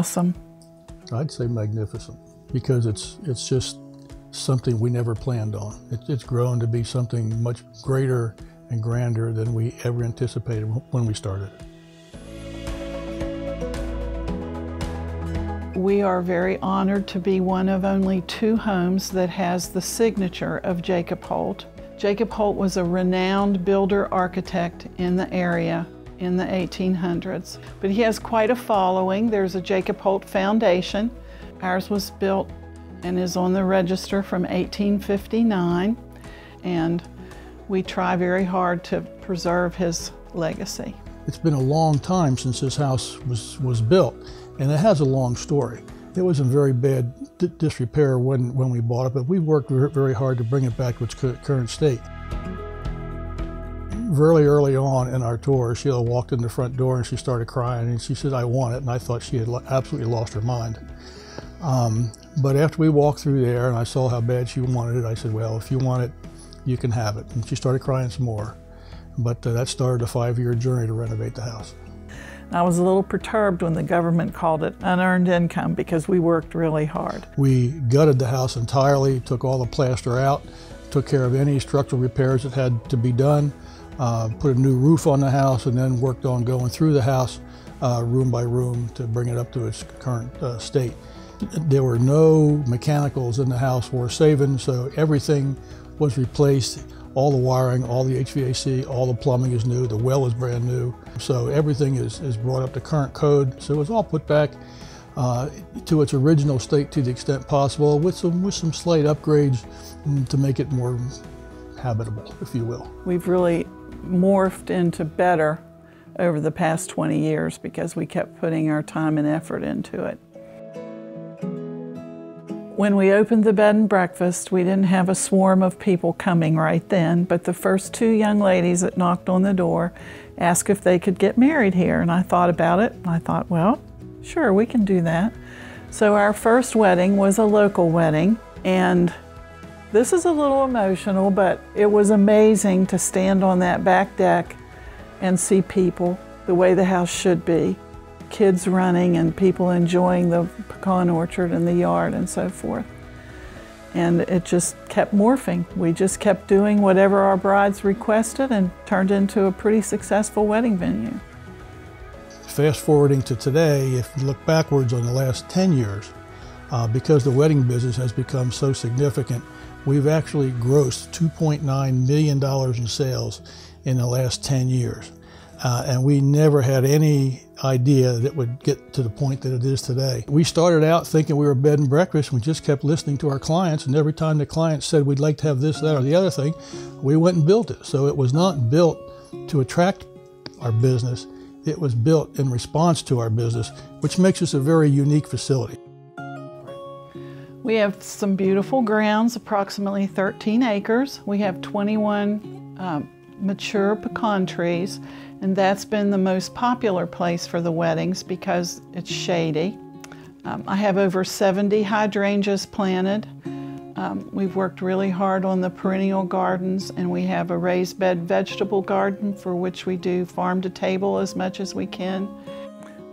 awesome. I'd say magnificent because it's it's just something we never planned on. It, it's grown to be something much greater and grander than we ever anticipated when we started. We are very honored to be one of only two homes that has the signature of Jacob Holt. Jacob Holt was a renowned builder architect in the area in the 1800s, but he has quite a following. There's a Jacob Holt Foundation. Ours was built and is on the register from 1859, and we try very hard to preserve his legacy. It's been a long time since this house was, was built, and it has a long story. It was in very bad disrepair when, when we bought it, but we worked very hard to bring it back to its current state. Very early on in our tour, Sheila walked in the front door and she started crying and she said, I want it. And I thought she had absolutely lost her mind. Um, but after we walked through there and I saw how bad she wanted it, I said, well, if you want it, you can have it. And she started crying some more. But uh, that started a five-year journey to renovate the house. I was a little perturbed when the government called it unearned income because we worked really hard. We gutted the house entirely, took all the plaster out, took care of any structural repairs that had to be done, uh, put a new roof on the house, and then worked on going through the house uh, room by room to bring it up to its current uh, state. There were no mechanicals in the house worth saving, so everything was replaced. All the wiring, all the HVAC, all the plumbing is new. The well is brand new. So everything is, is brought up to current code. So it was all put back uh, to its original state to the extent possible with some, with some slight upgrades to make it more habitable, if you will. We've really morphed into better over the past 20 years because we kept putting our time and effort into it. When we opened the bed and breakfast, we didn't have a swarm of people coming right then, but the first two young ladies that knocked on the door asked if they could get married here. And I thought about it. I thought, well, sure, we can do that. So our first wedding was a local wedding. And this is a little emotional, but it was amazing to stand on that back deck and see people the way the house should be kids running and people enjoying the pecan orchard and the yard and so forth. And it just kept morphing. We just kept doing whatever our brides requested and turned into a pretty successful wedding venue. Fast forwarding to today, if you look backwards on the last 10 years, uh, because the wedding business has become so significant, we've actually grossed $2.9 million in sales in the last 10 years. Uh, and we never had any idea that it would get to the point that it is today. We started out thinking we were bed and breakfast. We just kept listening to our clients, and every time the client said we'd like to have this, that, or the other thing, we went and built it. So it was not built to attract our business. It was built in response to our business, which makes us a very unique facility. We have some beautiful grounds, approximately 13 acres. We have 21 um, mature pecan trees, and that's been the most popular place for the weddings because it's shady. Um, I have over 70 hydrangeas planted. Um, we've worked really hard on the perennial gardens, and we have a raised bed vegetable garden for which we do farm to table as much as we can.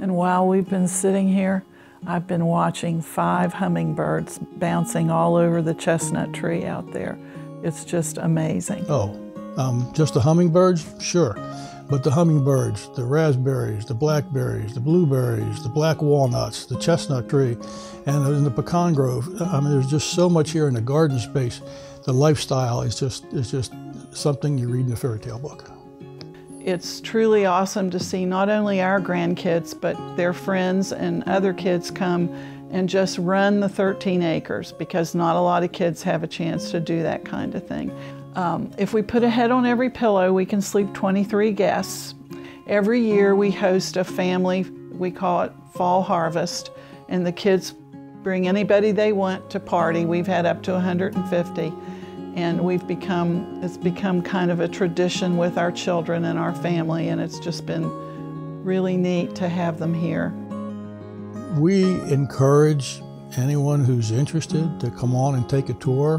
And while we've been sitting here, I've been watching five hummingbirds bouncing all over the chestnut tree out there. It's just amazing. Oh, um, just the hummingbirds? Sure. But the hummingbirds, the raspberries, the blackberries, the blueberries, the black walnuts, the chestnut tree, and in the pecan grove, I mean, there's just so much here in the garden space. The lifestyle is just, is just something you read in a fairy tale book. It's truly awesome to see not only our grandkids, but their friends and other kids come and just run the 13 acres because not a lot of kids have a chance to do that kind of thing. Um, if we put a head on every pillow, we can sleep 23 guests. Every year we host a family, we call it Fall Harvest, and the kids bring anybody they want to party. We've had up to 150 and we've become it's become kind of a tradition with our children and our family and it's just been really neat to have them here. We encourage anyone who's interested to come on and take a tour.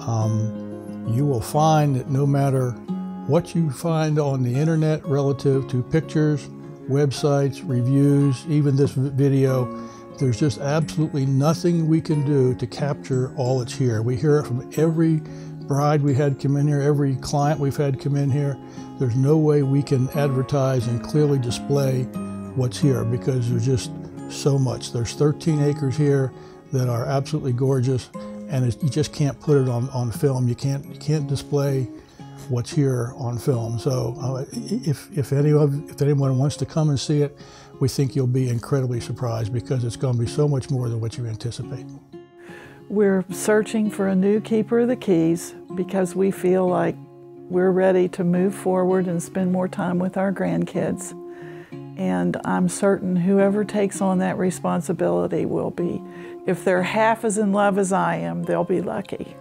Um, you will find that no matter what you find on the internet relative to pictures, websites, reviews, even this video. There's just absolutely nothing we can do to capture all that's here. We hear it from every bride we had come in here, every client we've had come in here. There's no way we can advertise and clearly display what's here because there's just so much. There's 13 acres here that are absolutely gorgeous, and you just can't put it on, on film. You can't you can't display what's here on film. So uh, if if any of, if anyone wants to come and see it, we think you'll be incredibly surprised because it's going to be so much more than what you anticipate. We're searching for a new keeper of the keys because we feel like we're ready to move forward and spend more time with our grandkids. And I'm certain whoever takes on that responsibility will be, if they're half as in love as I am, they'll be lucky.